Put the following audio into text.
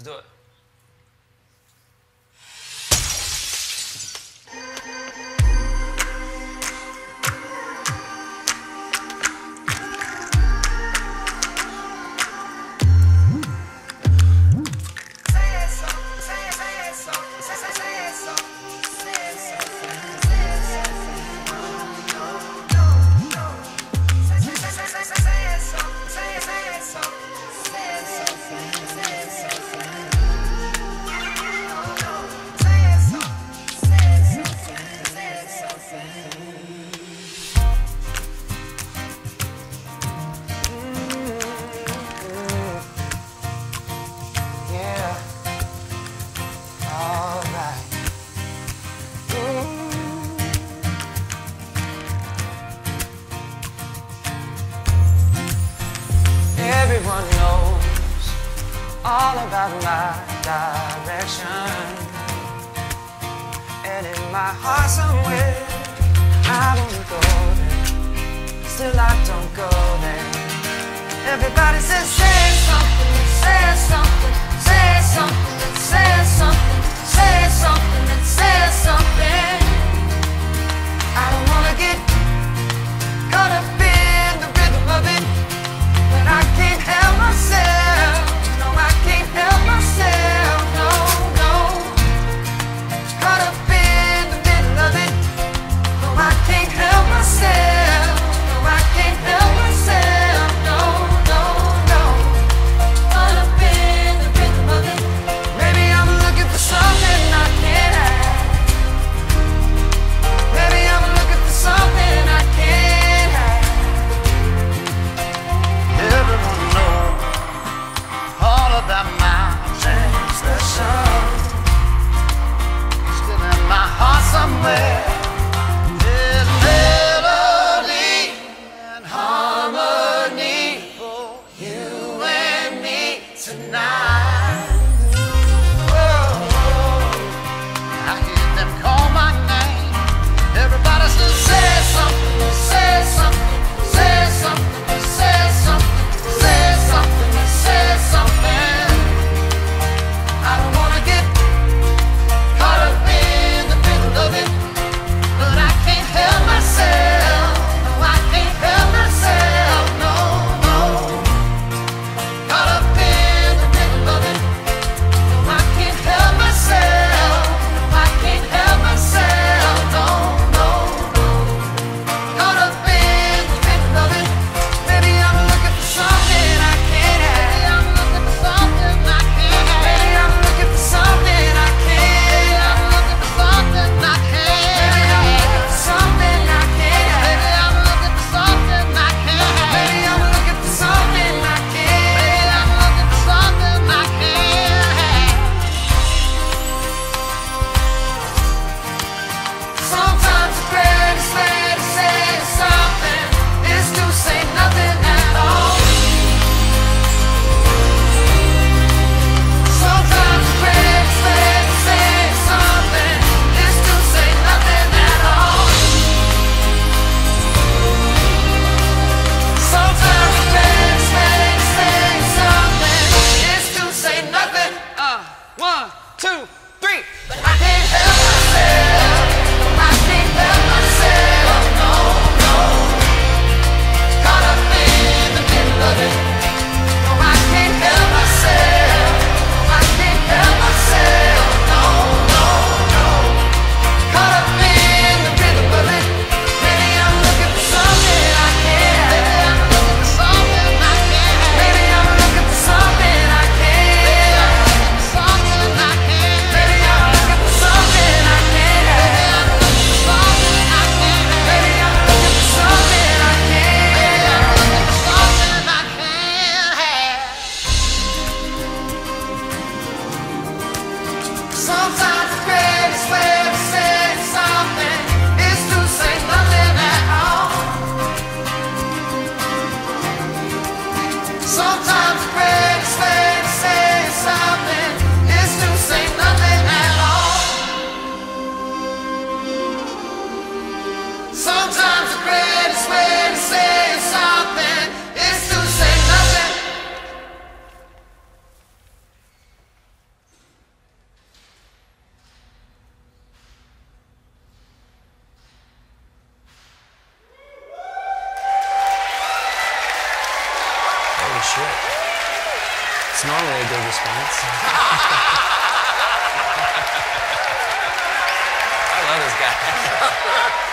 Let's do it. Everyone knows all about my direction. And in my heart somewhere, I wanna go there. Still I don't go there. Everybody says It's normally a good response. I love this guy.